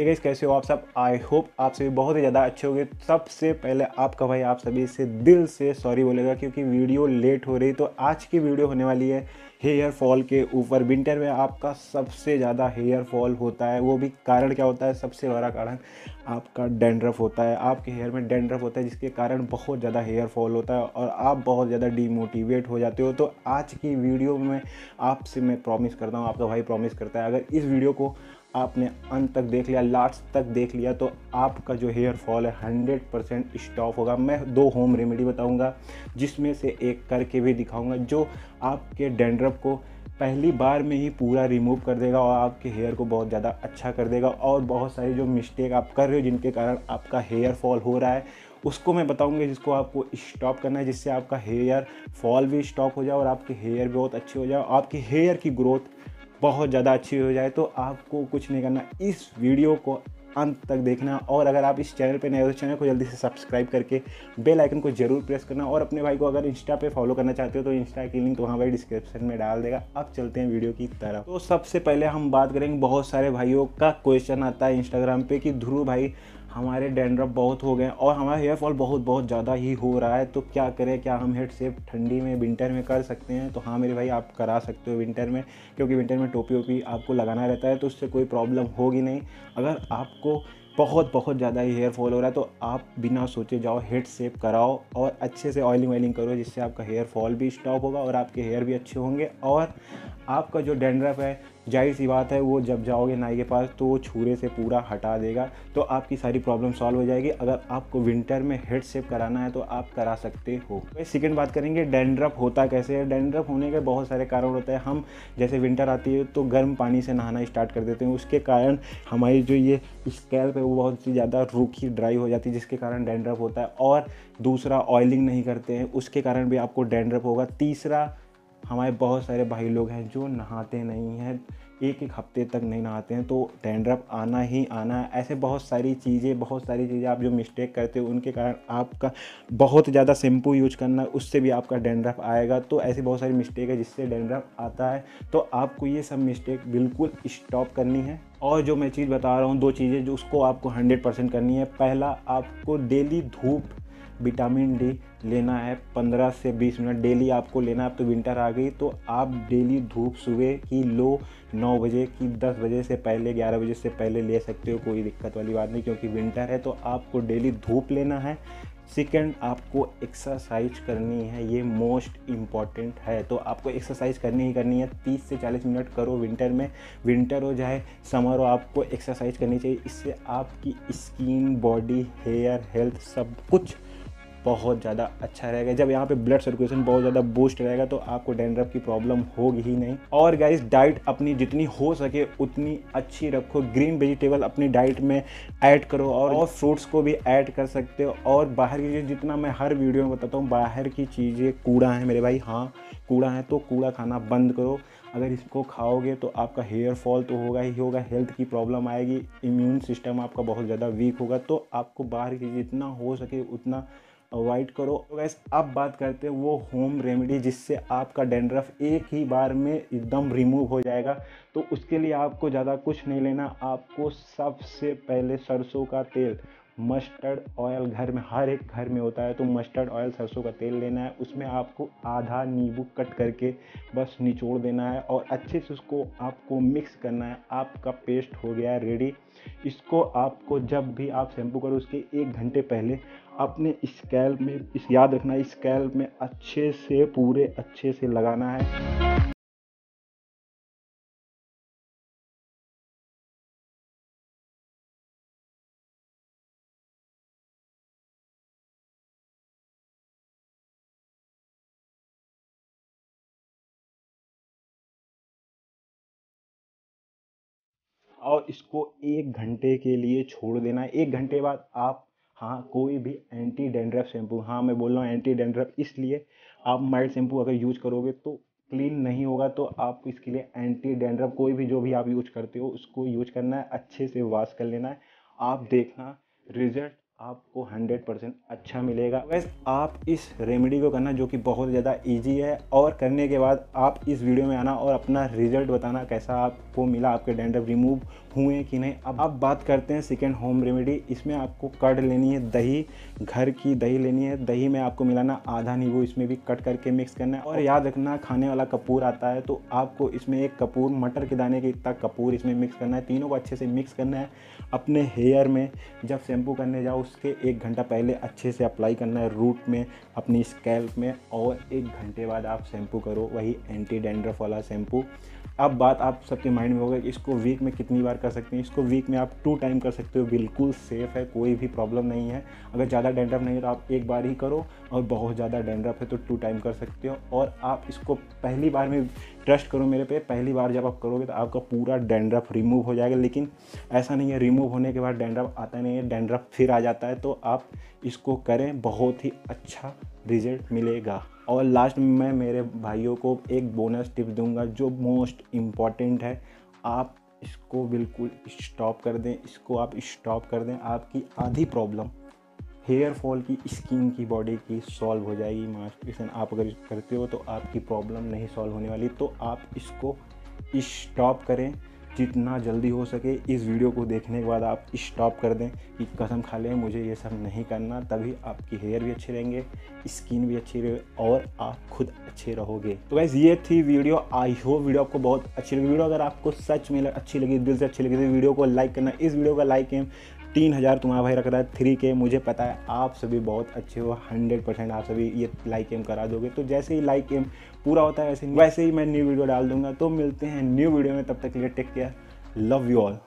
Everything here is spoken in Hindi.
ये गाइस कैसे हो आप सब? आई होप आप सभी बहुत ही ज़्यादा अच्छे होंगे। सबसे पहले आपका भाई, आप सभी से दिल से सॉरी बोलेगा क्योंकि वीडियो लेट हो रही तो आज की वीडियो होने वाली है हेयर फॉल के ऊपर। विंटर में आपका सबसे ज़्यादा हेयर फॉल होता है। वो भी कारण क्या होता है? सबसे बड़ा कारण आपका डेंड्रफ होता है। आपके हेयर में डेंड्रफ होता है, जिसके कारण बहुत ज़्यादा हेयर फॉल होता है और आप बहुत ज़्यादा डीमोटिवेट हो जाते हो। तो आज की वीडियो में आपसे मैं प्रॉमिस करता हूँ, आपका भाई प्रॉमिस करता है। अगर इस वीडियो को आपने अंत तक देख लिया लास्ट तक देख लिया तो आपका जो हेयर फॉल है हंड्रेड परसेंट स्टॉप होगा। मैं दो होम रेमेडी बताऊँगा, जिसमें से एक करके भी दिखाऊँगा, जो आपके डेंड्रफ को पहली बार में ही पूरा रिमूव कर देगा और आपके हेयर को बहुत ज़्यादा अच्छा कर देगा। और बहुत सारी जो मिस्टेक आप कर रहे हो, जिनके कारण आपका हेयर फॉल हो रहा है, उसको मैं बताऊँगा, जिसको आपको स्टॉप करना है, जिससे आपका हेयर फॉल भी स्टॉप हो जाए और आपके हेयर भी बहुत अच्छे हो जाए। आपके हेयर की ग्रोथ बहुत ज़्यादा अच्छी हो जाए तो आपको कुछ नहीं करना। इस वीडियो को अंत तक देखना और अगर आप इस चैनल पे नए हो तो चैनल को जल्दी से सब्सक्राइब करके बेल आइकन को ज़रूर प्रेस करना और अपने भाई को अगर इंस्टा पे फॉलो करना चाहते हो तो इंस्टा की लिंक वहाँ भाई डिस्क्रिप्शन में डाल देगा। अब चलते हैं वीडियो की तरफ़। तो सबसे पहले हम बात करेंगे, बहुत सारे भाइयों का क्वेश्चन आता है इंस्टाग्राम पर कि ध्रुव भाई हमारे डेंड्रफ बहुत हो गए और हमारा हेयर फॉल बहुत बहुत ज़्यादा ही हो रहा है। तो क्या करें, क्या हम हेड सेप ठंडी में विंटर में कर सकते हैं? तो हाँ मेरे भाई, आप करा सकते हो विंटर में, क्योंकि विंटर में टोपी वोपी आपको लगाना रहता है तो उससे कोई प्रॉब्लम होगी नहीं। अगर आपको बहुत बहुत ज़्यादा ही हेयर फॉल हो रहा है तो आप बिना सोचे जाओ हेड सेप कराओ और अच्छे से ऑयलिंग वायलिंग करो, जिससे आपका हेयर फॉल भी स्टॉप होगा और आपके हेयर भी अच्छे होंगे। और आपका जो डेंड्रफ है ज़ाहिर सी बात है, वो जब जाओगे नाई के पास तो वो छूरे से पूरा हटा देगा तो आपकी सारी प्रॉब्लम सॉल्व हो जाएगी। अगर आपको विंटर में हेड शेप कराना है तो आप करा सकते हो। सेकेंड बात करेंगे, डेंड्रफ होता कैसे है? डेंड्रफ होने के बहुत सारे कारण होते हैं। हम जैसे विंटर आती है तो गर्म पानी से नहाना स्टार्ट कर देते हैं। उसके कारण हमारी जो ये स्कैल्प है, वो बहुत ही ज़्यादा रूखी ड्राई हो जाती है, जिसके कारण डेंड्रफ होता है। और दूसरा ऑयलिंग नहीं करते हैं, उसके कारण भी आपको डेंड्रफ होगा। तीसरा हमारे बहुत सारे भाई लोग हैं जो नहाते नहीं हैं, एक एक हफ़्ते तक नहीं नहाते हैं तो डेंड्रफ आना ही आना है। ऐसे बहुत सारी चीज़ें, बहुत सारी चीज़ें आप जो मिस्टेक करते हो, उनके कारण आपका बहुत ज़्यादा शैम्पू यूज़ करना, उससे भी आपका डेंड्रफ आएगा। तो ऐसी बहुत सारी मिस्टेक है जिससे डेंड्रफ आता है। तो आपको ये सब मिस्टेक बिल्कुल स्टॉप करनी है। और जो मैं चीज़ बता रहा हूँ, दो चीज़ें जो उसको आपको हंड्रेड परसेंट करनी है। पहला, आपको डेली धूप विटामिन डी लेना है 15 से 20 मिनट डेली आपको लेना है, अब तो विंटर आ गई तो आप डेली धूप सुबह की लो 9 बजे की 10 बजे से पहले 11 बजे से पहले ले सकते हो, कोई दिक्कत वाली बात नहीं, क्योंकि विंटर है तो आपको डेली धूप लेना है। सेकेंड आपको एक्सरसाइज करनी है, ये मोस्ट इंपॉर्टेंट है तो आपको एक्सरसाइज करनी ही करनी है 30 से 40 मिनट करो विंटर में, विंटर हो जाए, समर हो, आपको एक्सरसाइज करनी चाहिए, इससे आपकी स्किन बॉडी हेयर हेल्थ सब कुछ बहुत ज़्यादा अच्छा रहेगा। जब यहाँ पे ब्लड सर्कुलेशन बहुत ज़्यादा बूस्ट रहेगा तो आपको डेंड्रफ की प्रॉब्लम होगी ही नहीं। और गाइस डाइट अपनी जितनी हो सके उतनी अच्छी रखो। ग्रीन वेजिटेबल अपनी डाइट में ऐड करो और, और फ्रूट्स को भी ऐड कर सकते हो। और बाहर की चीज़ जितना मैं हर वीडियो में बताता हूँ बाहर की चीज़ें कूड़ा है मेरे भाई। हाँ कूड़ा है तो कूड़ा खाना बंद करो। अगर इसको खाओगे तो आपका हेयर फॉल तो होगा ही होगा हेल्थ की प्रॉब्लम आएगी इम्यून सिस्टम आपका बहुत ज़्यादा वीक होगा। तो आपको बाहर की जितना हो सके उतना अवॉइड करो। तो गैस अब बात करते हैं वो होम रेमेडी जिससे आपका डेंड्रफ एक ही बार में एकदम रिमूव हो जाएगा। तो उसके लिए आपको ज़्यादा कुछ नहीं लेना। आपको सबसे पहले सरसों का तेल मस्टर्ड ऑयल घर में, हर एक घर में होता है तो मस्टर्ड ऑयल सरसों का तेल लेना है, उसमें आपको आधा नींबू कट करके बस निचोड़ देना है और अच्छे से उसको आपको मिक्स करना है। आपका पेस्ट हो गया है रेडी इसको आपको जब भी आप शैम्पू करो, उसके एक घंटे पहले अपने स्कैल्प में इस याद रखना स्कैल्प में अच्छे से, पूरे अच्छे से लगाना है। और इसको एक घंटे के लिए छोड़ देना। है एक घंटे बाद आप हाँ कोई भी एंटी डेंड्रफ शैम्पू हाँ मैं बोल रहा हूँ एंटी डेंड्रफ इसलिए आप माइल्ड शैम्पू अगर यूज़ करोगे तो क्लीन नहीं होगा तो आप इसके लिए एंटी डेंड्रफ कोई भी जो भी आप यूज़ करते हो, उसको यूज़ करना है, अच्छे से वॉश कर लेना है। आप देखना रिज़ल्ट आपको 100 परसेंट अच्छा मिलेगा। वैसे आप इस रेमेडी को करना जो कि बहुत ज़्यादा इजी है और करने के बाद आप इस वीडियो में आना और अपना रिज़ल्ट बताना कैसा आपको मिला, आपके डेंडर रिमूव हुए कि नहीं। अब आप बात करते हैं सेकेंड होम रेमेडी इसमें आपको कट लेनी है, दही, घर की दही लेनी है। दही में आपको मिलाना आधा नींबू, इसमें भी कट करके मिक्स करना है। और याद रखना, खाने वाला कपूर आता है तो आपको इसमें एक कपूर, मटर के दाने के इतना कपूर इसमें मिक्स करना है। तीनों को अच्छे से मिक्स करना है अपने हेयर में। जब शैम्पू करने जाओ उसके एक घंटा पहले अच्छे से अप्लाई करना है रूट में, अपनी स्कैल्प में, और एक घंटे बाद आप शैम्पू करो, वही एंटी डेंड्रफ वाला शैम्पू अब बात आप सबके माइंड में होगा कि इसको वीक में कितनी बार कर सकते हैं। इसको वीक में आप टू टाइम कर सकते हो, बिल्कुल सेफ़ है, कोई भी प्रॉब्लम नहीं है। अगर ज़्यादा डेंड्रफ नहीं है तो आप एक बार ही करो, और बहुत ज़्यादा डेंड्रफ है तो टू टाइम कर सकते हो। और आप इसको पहली बार में ट्रस्ट करो मेरे पे, पहली बार जब आप करोगे तो आपका पूरा डेंड्रफ रिमूव हो जाएगा। लेकिन ऐसा नहीं है रिमूव होने के बाद डेंड्रफ आता नहीं है डेंड्रफ फिर आ जाता है तो आप इसको करें, बहुत ही अच्छा रिज़ल्ट मिलेगा। और लास्ट में मैं मेरे भाइयों को एक बोनस टिप दूँगा, जो मोस्ट इंपॉर्टेंट है, आप इसको बिल्कुल स्टॉप कर दें, इसको आप स्टॉप कर दें, आपकी आधी प्रॉब्लम हेयर फॉल की स्किन की बॉडी की सॉल्व हो जाएगी। मास्टिफिकेशन आप अगर करते हो तो आपकी प्रॉब्लम नहीं सॉल्व होने वाली तो आप इसको स्टॉप करें। जितना जल्दी हो सके इस वीडियो को देखने के बाद आप स्टॉप कर दें कि कसम खा लें, मुझे ये सब नहीं करना, तभी आपकी हेयर भी अच्छे रहेंगे स्किन भी अच्छी रहेगी और आप खुद अच्छे रहोगे। तो वैसे ये थी वीडियो। आई होप वीडियो आपको बहुत अच्छी लगी। वीडियो अगर आपको सच में अच्छी लगी, दिल से अच्छी लगी तो वीडियो को लाइक करना। इस वीडियो का लाइक है तीन हज़ार तुम्हारा भाई रख रहा है थ्री के मुझे पता है, आप सभी बहुत अच्छे हो हंड्रेड परसेंट आप सभी ये लाइक एम करा दोगे। तो जैसे ही लाइक एम पूरा होता है वैसे वैसे ही मैं न्यू वीडियो डाल दूँगा। तो मिलते हैं न्यू वीडियो में, तब तक के लिए take care love you all